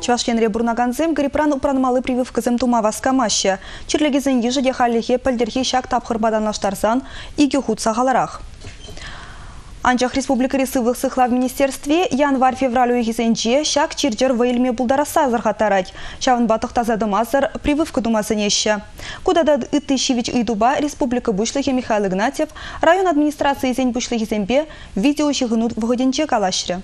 Чувашченре бурнаганзем грипран упранмалы прививкызем тума васкамаще. Чирлегизен ежі де халлихе пәлдерхе шак тапхырбаданлаштарсан иге худ сағаларақ. Анчах Республика Ресывлық в Министерстве январь-февраль уйгизенче шак чирджер вайлме булдараса зархатарать. Чавын батық тазадымазыр прививка думасынеші. Кудада Итышевич Идуба Республика Бушлыхе Михаил Игнатьев район администрации зень Бушлыхе видео щегнут в годинче калашры.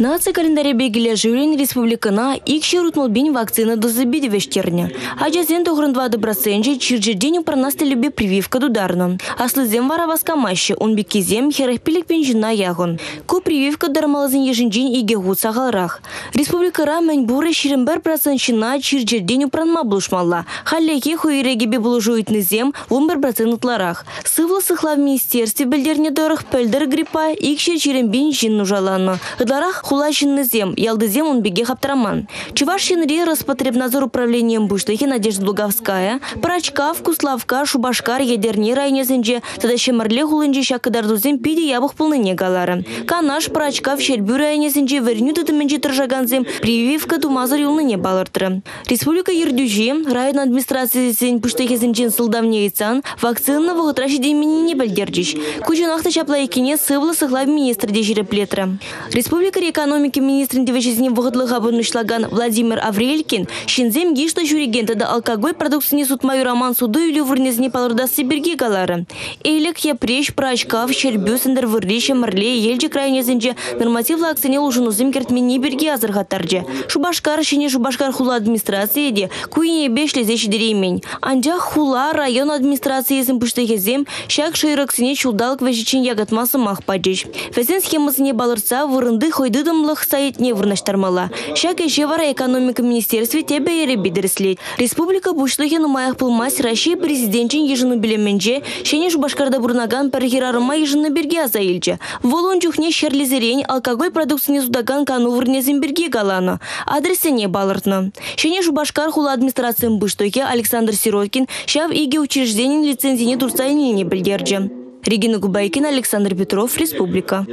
Нация календаре бегілі жүрен республикана икші рутмалбин вакцина дозы бедевештерне. Ажазен тоғрындвады брасенже чиржеден пронасты любе прививка дударно. Аслызем вара васкамаще, он бекезем херехпилік пен жина ягон. Ку прививка дармалызын ежінжен иге гуд сағалрақ. Республикара мән буры ширімбір процентшина чиржеден пранма бұлышмалла. Халлеке хуирегебе бұлыжуйтны зем 11 процентларах. Сывлы сықла в министерстве білдерне дорық пөлдір гриппа икші чирімбин жин нужаланы. Ыдларах хулащинны зем, ялды зем он беге хаптараман. Чувашинри Роспотребнадзор управлением Буштахи Надежда Луговская, Прачка, Вкуславка, Шубашкар, Ядерни районезінже, тада шемарле хулынже шакыдардузем пиде ябық пылныне галары. Канаш, Прачка, в Щербю районезінже верню тытыменже тұржаганзем прививка тумазыр юлныне балыртыры. Республика Ердюжи, район администрациясен Буштахезінжен сылдавне айтсан, вакцина вғытраши деменине білдердіш. Кучынақта чаплайкине сывлы сықлав министр дежірі плетры. Республика экономики министрінде вежезіне вғыдлыға бұрнышлаган Владимир Аврелькин, шинзем гишта жүрегенті алкоголь продукцияне сутмаю роман суды үйлі вұрнезіне палырдасы берге галары. Эйлік епреш, прачкав, шербю, сендер вірлеше, мірле, елжі крайнезінже нормативлы акцияне ұлжынызым кертменне берге азырғаттаржы. Шубашкар, шене Шубашкар хула администрацияде куине бешле зешідереймен. Анжақ хула район администрациясын пүштегезем, шак шайрықсыне чулдалық вежечен ягатмасы мақпадыш. Везен схемасыне балырса вырынды хойдыдымлық сайтне вырнаштармала. Шак эше вара экономика министерстве тебе ере бидерслет. Республика бушлыхе нумаях пылмас Россия президентчин ежыны билеменже, шене Шубашкарда бурнаган пәргерарыма ежыны берге азайылчы. Волон чухне шерлизерень алкоголь продукцияне судаган кану вырнезін берге галаны. Адресене балыртны. Шене Шубашкар хула администрациям быштоке Александр Сироткин шав иге учрежденин лицензине турсайнине білдерджі. Регина Губайкин, Александр Петров, Республика.